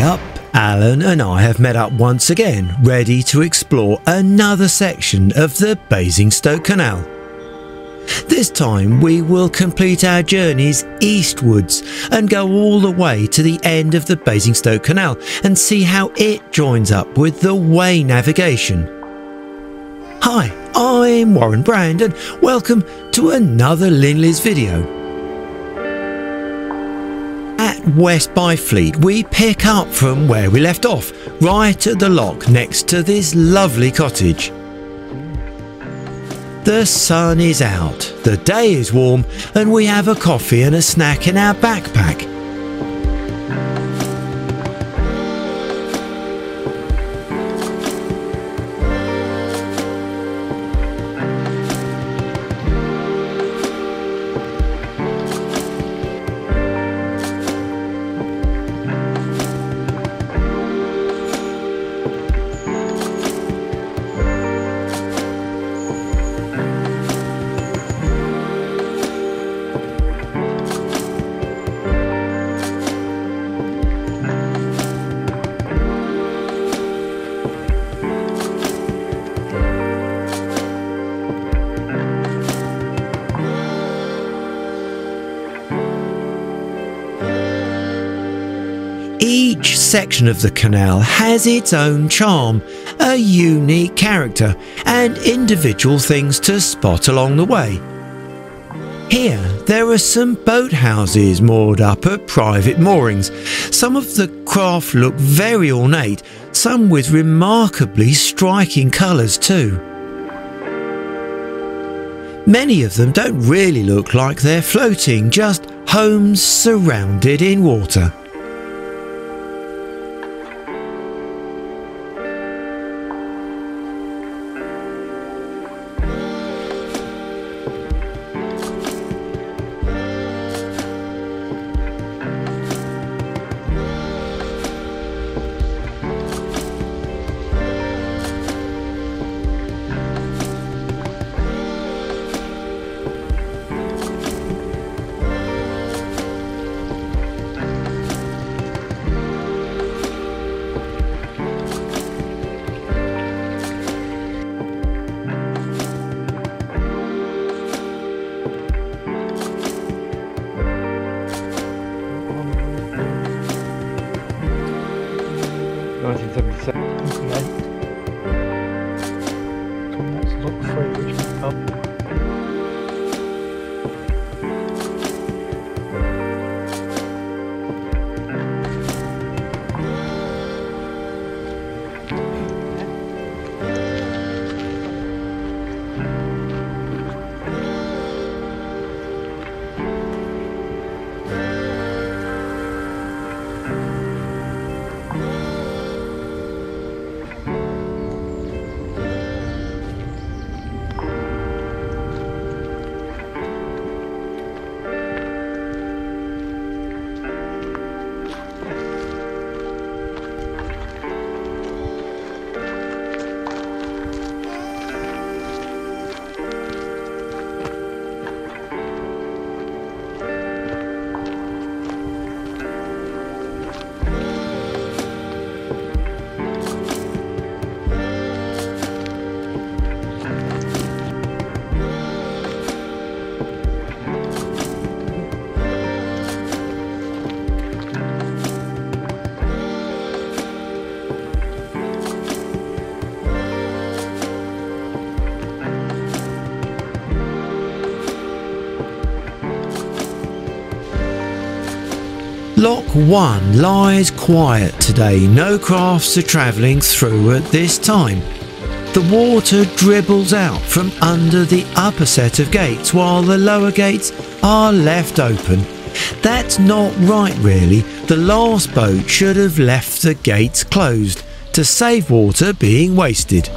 Up, Alan and I have met up once again, ready to explore another section of the Basingstoke Canal. This time we will complete our journeys eastwards and go all the way to the end of the Basingstoke Canal and see how it joins up with the Wey navigation. Hi, I'm Warren Brand and welcome to another Linleys video. West Byfleet, we pick up from where we left off, right at the lock next to this lovely cottage. The sun is out, the day is warm, and we have a coffee and a snack in our backpack. Each section of the canal has its own charm, a unique character, and individual things to spot along the way. Here, there are some boathouses moored up at private moorings. Some of the craft look very ornate, some with remarkably striking colours too. Many of them don't really look like they're floating, just homes surrounded in water. Lock 1 lies quiet today, no crafts are travelling through at this time. The water dribbles out from under the upper set of gates while the lower gates are left open. That's not right really, the last boat should have left the gates closed to save water being wasted.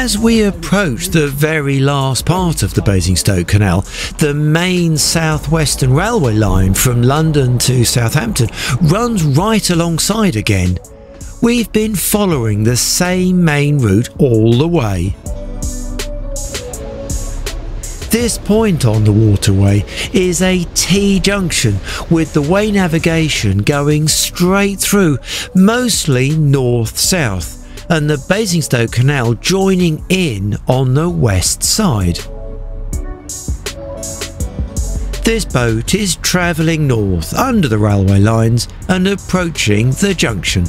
As we approach the very last part of the Basingstoke Canal, the main southwestern railway line from London to Southampton runs right alongside again. We've been following the same main route all the way. This point on the waterway is a T junction with the Wey navigation going straight through, mostly north south, and the Basingstoke Canal joining in on the west side. This boat is travelling north under the railway lines and approaching the junction.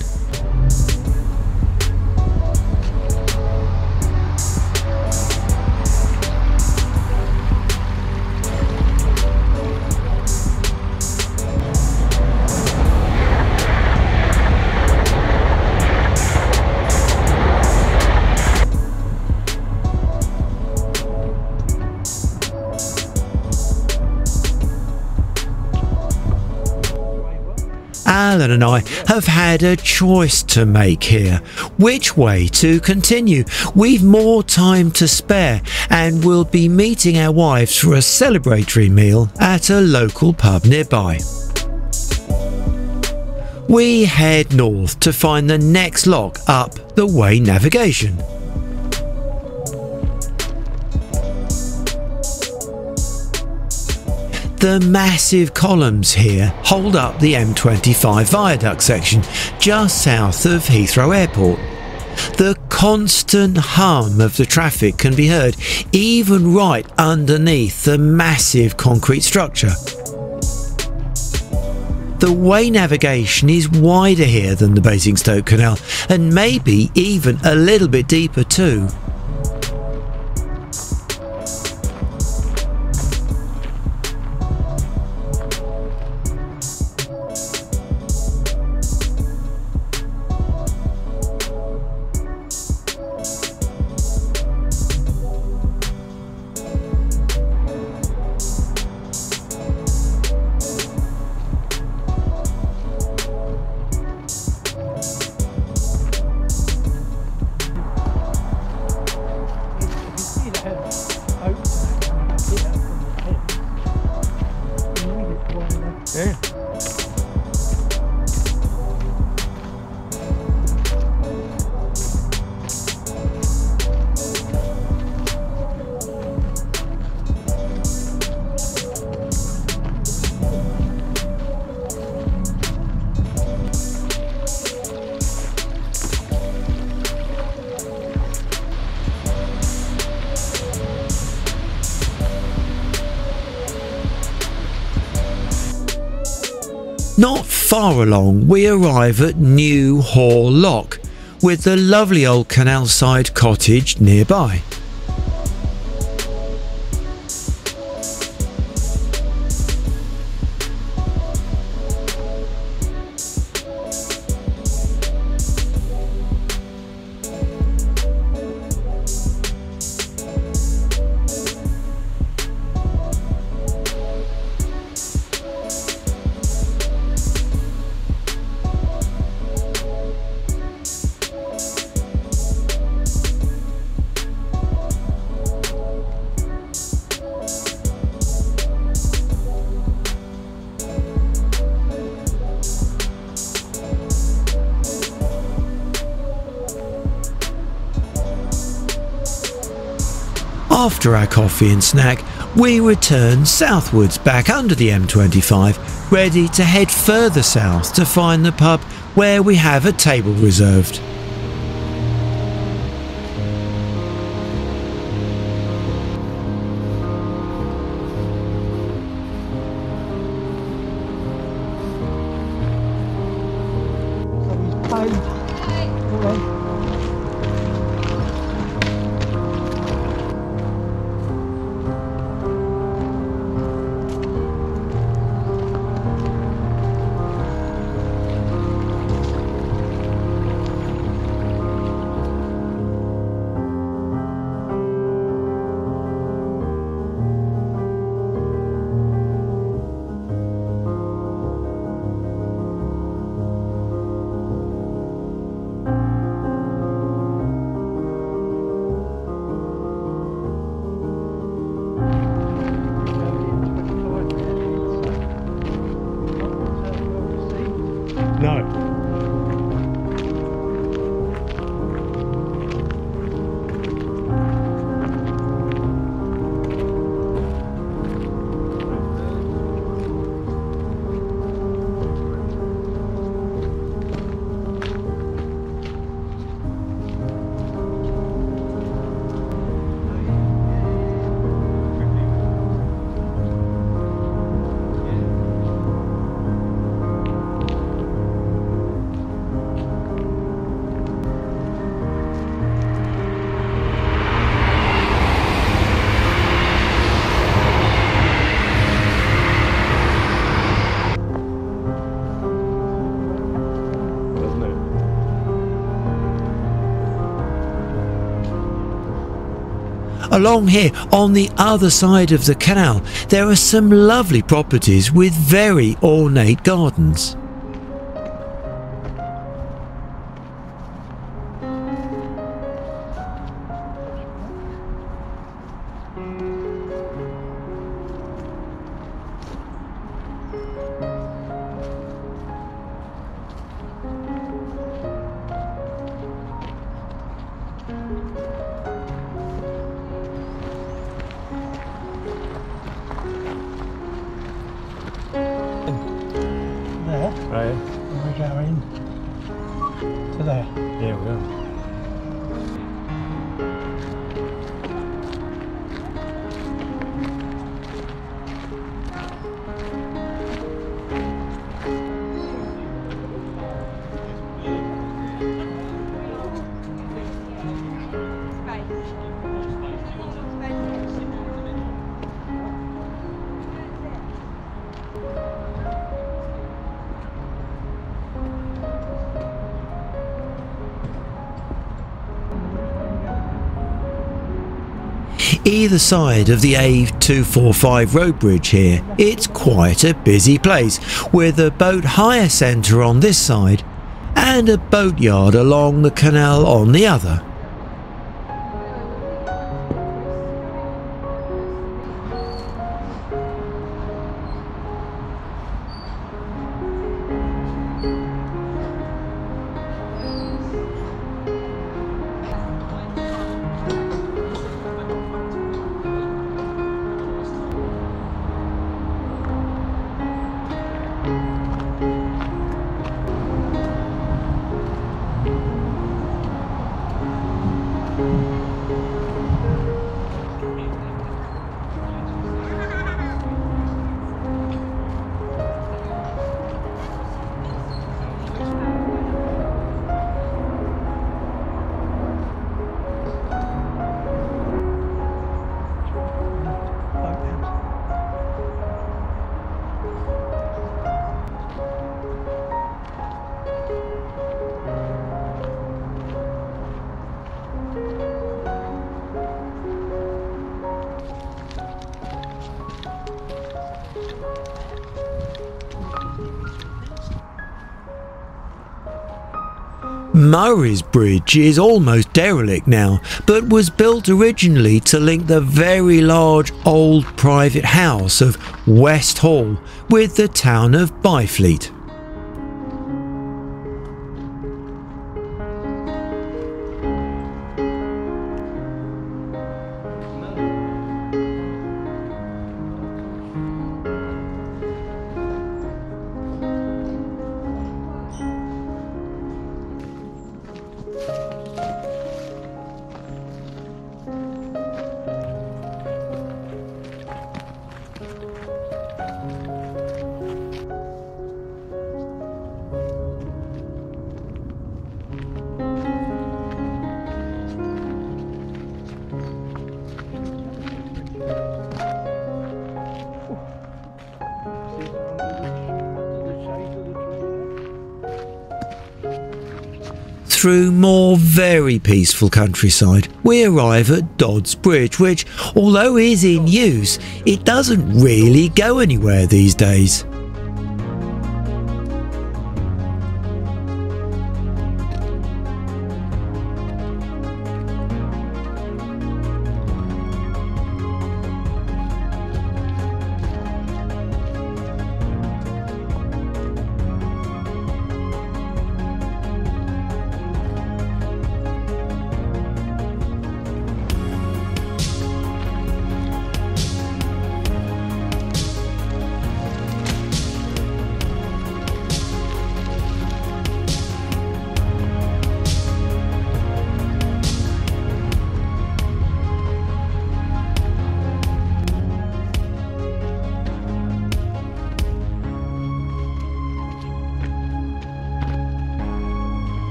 Alan and I have had a choice to make here. Which way to continue? We've more time to spare and we'll be meeting our wives for a celebratory meal at a local pub nearby. We head north to find the next lock up the Wey navigation. The massive columns here hold up the M25 viaduct section just south of Heathrow Airport. The constant hum of the traffic can be heard even right underneath the massive concrete structure. The Wey navigation is wider here than the Basingstoke Canal and maybe even a little bit deeper too. Far along, we arrive at New Haw Lock, with the lovely old canal side cottage nearby. After our coffee and snack, we return southwards back under the M25, ready to head further south to find the pub where we have a table reserved. Along here, on the other side of the canal, there are some lovely properties with very ornate gardens. To Either side of the A245 road bridge here, it's quite a busy place, with a boat hire centre on this side and a boatyard along the canal on the other. Murray's Bridge is almost derelict now, but was built originally to link the very large old private house of West Hall with the town of Byfleet. Through more very peaceful countryside, we arrive at Dodds Bridge, which, although is in use, it doesn't really go anywhere these days.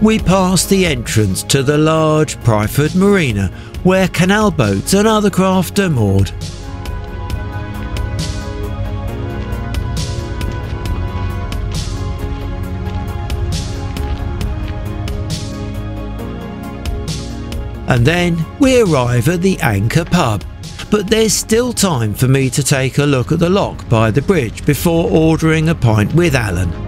We pass the entrance to the large Pyrford Marina where canal boats and other craft are moored. And then we arrive at the Anchor pub, but there's still time for me to take a look at the lock by the bridge before ordering a pint with Alan.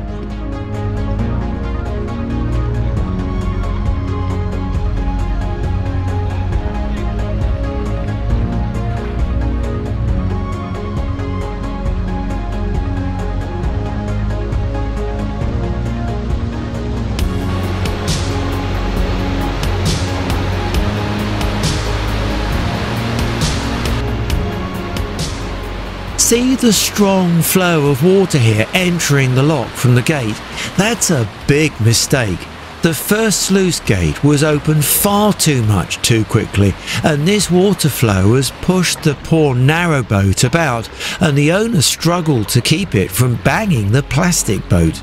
See the strong flow of water here entering the lock from the gate? That's a big mistake. The first sluice gate was opened far too much too quickly, and this water flow has pushed the poor narrow boat about, and the owner struggled to keep it from banging the plastic boat.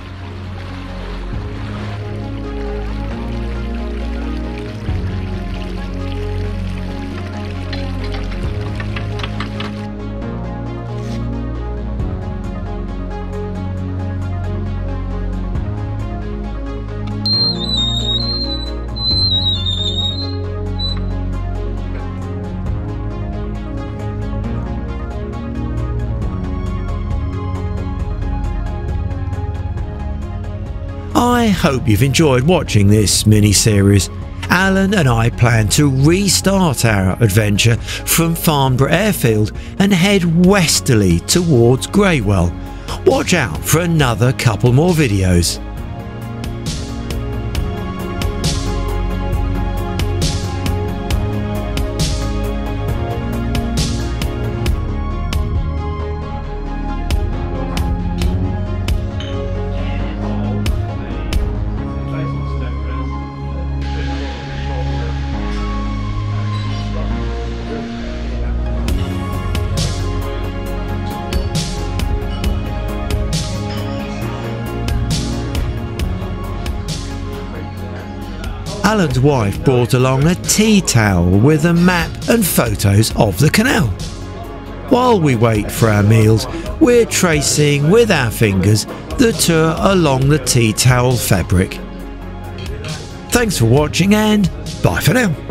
Hope you've enjoyed watching this mini series. Alan and I plan to restart our adventure from Farnborough Airfield and head westerly towards Greywell. Watch out for another couple more videos. Alan's wife brought along a tea towel with a map and photos of the canal. While we wait for our meals, we're tracing with our fingers the tour along the tea towel fabric. Thanks for watching and bye for now.